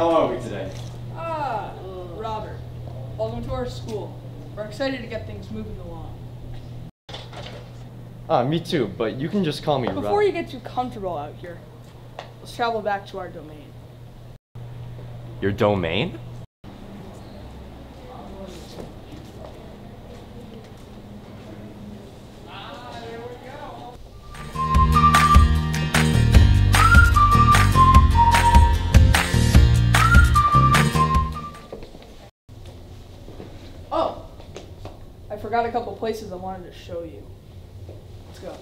how are we today? Ah, Robert. Welcome to our school. We're excited to get things moving along. Ah, me too, but you can just call me Before Robert. you get too comfortable out here, let's travel back to our domain. Your domain? Forgot a couple places I wanted to show you. Let's go.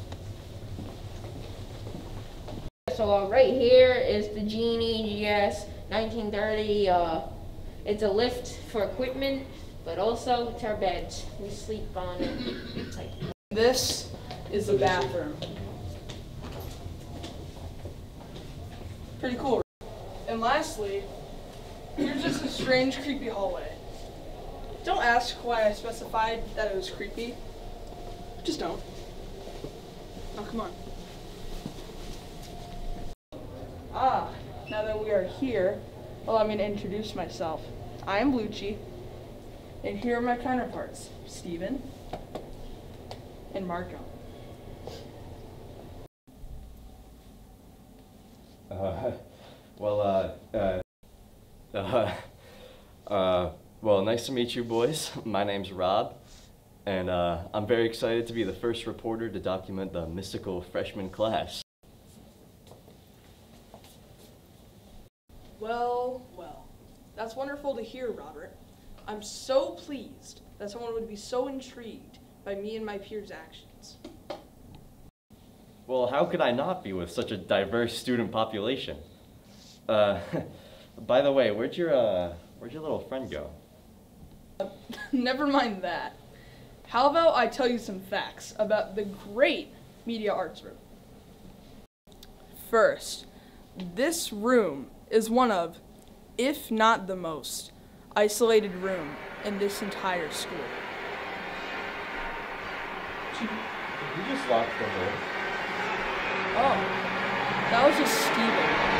So uh, right here is the Genie GS 1930. Uh, it's a lift for equipment, but also it's our beds. We sleep on it. Like, This is the bathroom. Pretty cool. And lastly, here's just a strange, creepy hallway. Don't ask why I specified that it was creepy. Just don't. Oh, come on. Ah, now that we are here, allow me to introduce myself. I am Blucci, and here are my counterparts, Steven and Marco. Uh, well, uh, uh, uh, uh, well, nice to meet you, boys. My name's Rob, and uh, I'm very excited to be the first reporter to document the mystical freshman class. Well, well, that's wonderful to hear, Robert. I'm so pleased that someone would be so intrigued by me and my peers' actions. Well, how could I not be with such a diverse student population? Uh, by the way, where'd your, uh, where'd your little friend go? Never mind that. How about I tell you some facts about the great media arts room? First, this room is one of, if not the most, isolated room in this entire school. Did you just lock the door? Oh, that was just Steven.